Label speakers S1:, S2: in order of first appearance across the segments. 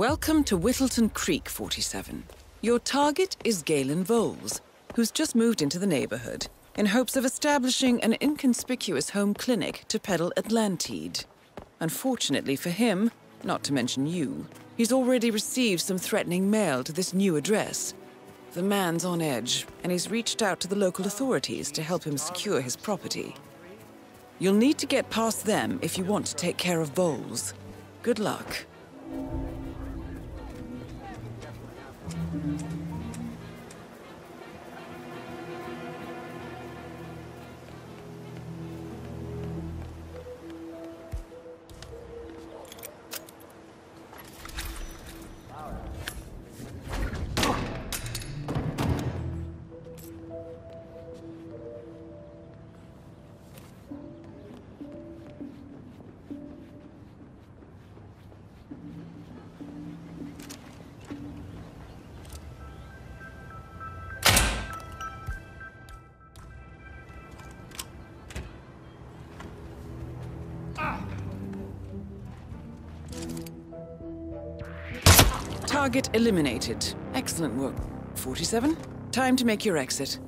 S1: Welcome to Whittleton Creek, 47. Your target is Galen Vholes, who's just moved into the neighborhood in hopes of establishing an inconspicuous home clinic to peddle Atlantide. Unfortunately for him, not to mention you, he's already received some threatening mail to this new address. The man's on edge, and he's reached out to the local authorities to help him secure his property. You'll need to get past them if you want to take care of Vholes. Good luck. Target eliminated. Excellent work. 47, time to make your exit.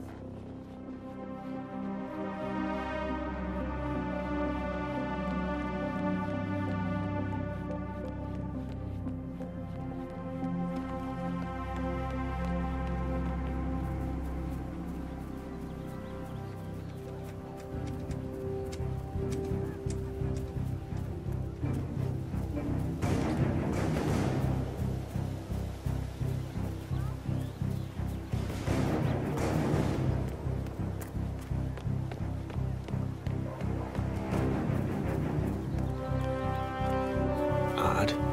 S1: God.